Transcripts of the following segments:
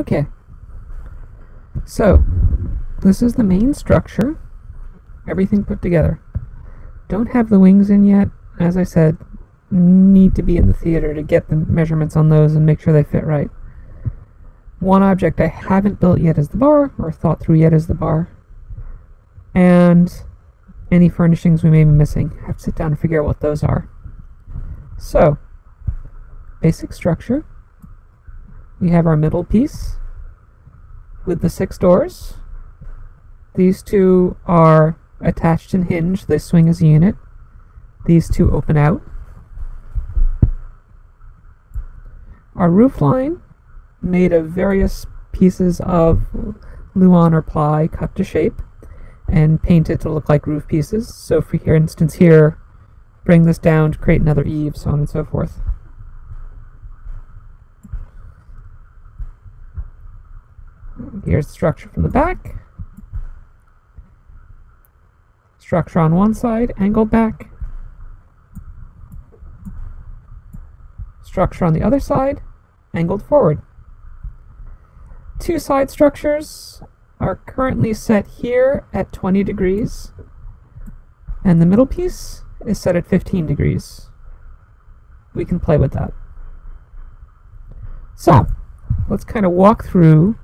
Okay. So, this is the main structure. Everything put together. Don't have the wings in yet. As I said, need to be in the theater to get the measurements on those and make sure they fit right. One object I haven't built yet is the bar, or thought through yet is the bar. And any furnishings we may be missing. I have to sit down and figure out what those are. So, basic structure. We have our middle piece with the six doors. These two are attached and hinged. They swing as a unit. These two open out. Our roof line, made of various pieces of luan or ply cut to shape and painted to look like roof pieces. So for here instance here, bring this down to create another eave, so on and so forth. Here's the structure from the back. Structure on one side, angled back. Structure on the other side, angled forward. Two side structures are currently set here at 20 degrees, and the middle piece is set at 15 degrees. We can play with that. So, let's kind of walk through,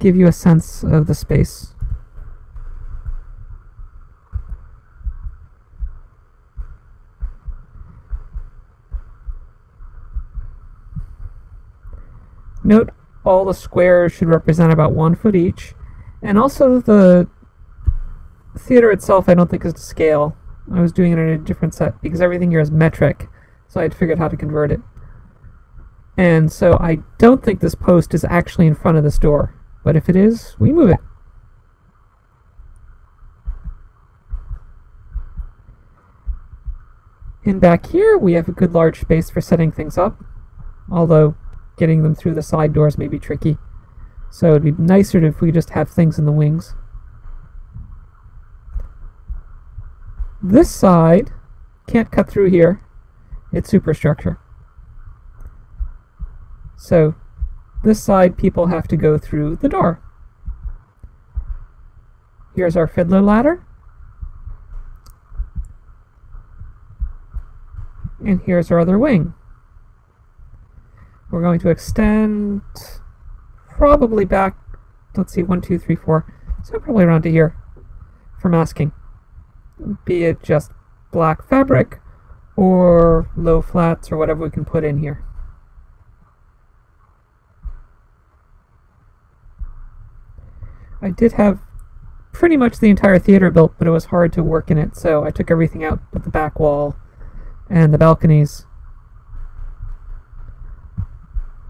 give you a sense of the space. Note all the squares should represent about one foot each, and also the theater itself I don't think is to scale. I was doing it in a different set because everything here is metric, so I had figured how to convert it. And so I don't think this post is actually in front of this door, but if it is, we move it. And back here, we have a good large space for setting things up, although getting them through the side doors may be tricky. So it'd be nicer if we just have things in the wings. This side can't cut through here. It's superstructure. So this side people have to go through the door. Here's our fiddler ladder. And here's our other wing. We're going to extend probably back, let's see, one, two, three, four. So probably around to here for masking. Be it just black fabric or low flats or whatever we can put in here. I did have pretty much the entire theater built, but it was hard to work in it, so I took everything out but the back wall and the balconies.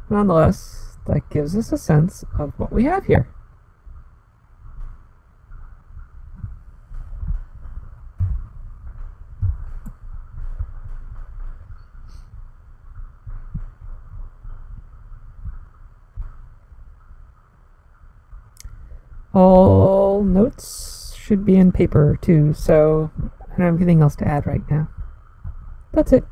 Nonetheless, that gives us a sense of what we have here. All notes should be in paper too, so I don't have anything else to add right now. That's it.